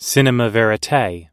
cinema verite,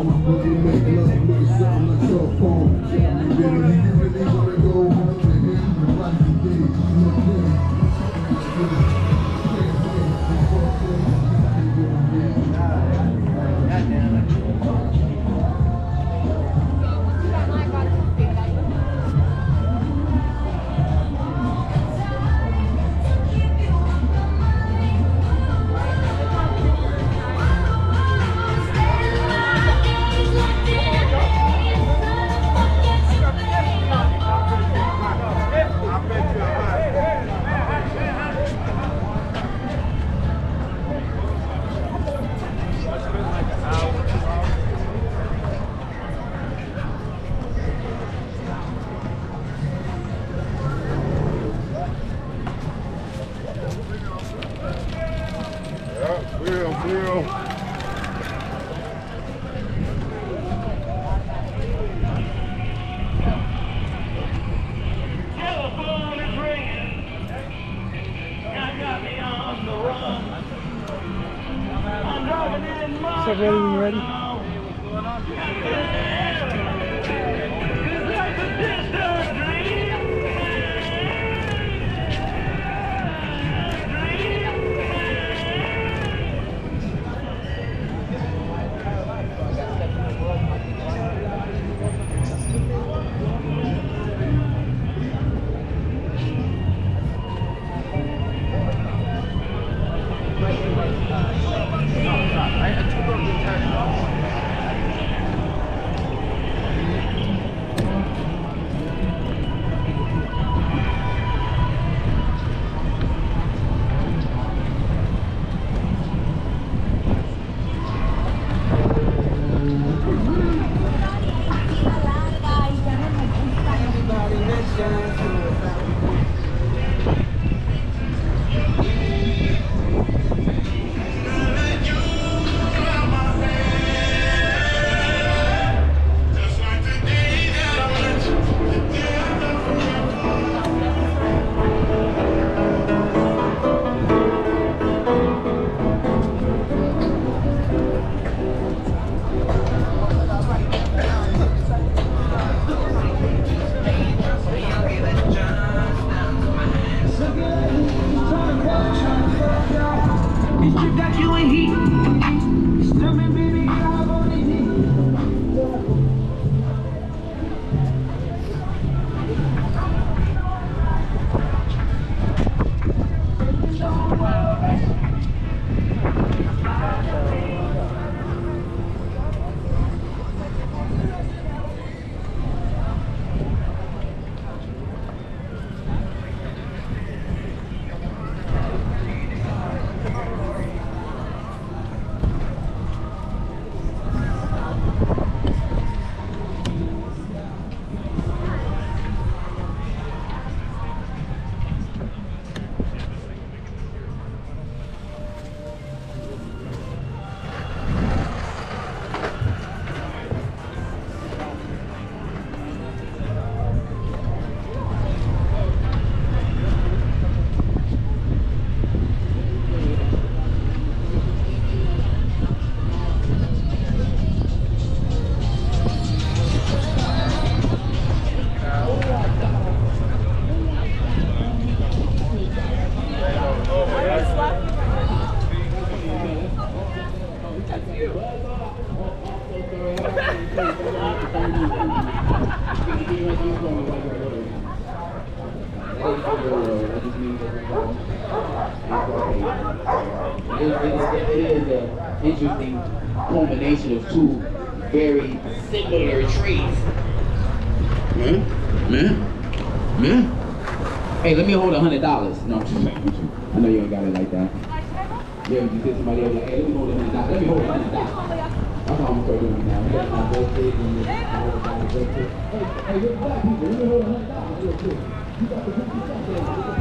When you make love, make it sound like your phone. Yeah, you stuff ready when you're ready? Combination of two very similar traits. Man, man, man. Hey, let me hold a hundred dollars. No, I'm just saying. with you. I know you ain't got it like that. Yeah, you see somebody else like, hey, let me hold a hundred dollars. Let me hold a hundred dollars. That's how I'm gonna start doing it now. We got my and then I hold. Hey, hey, you're black people. Let me hold a hundred dollars real quick. You got the 50 cents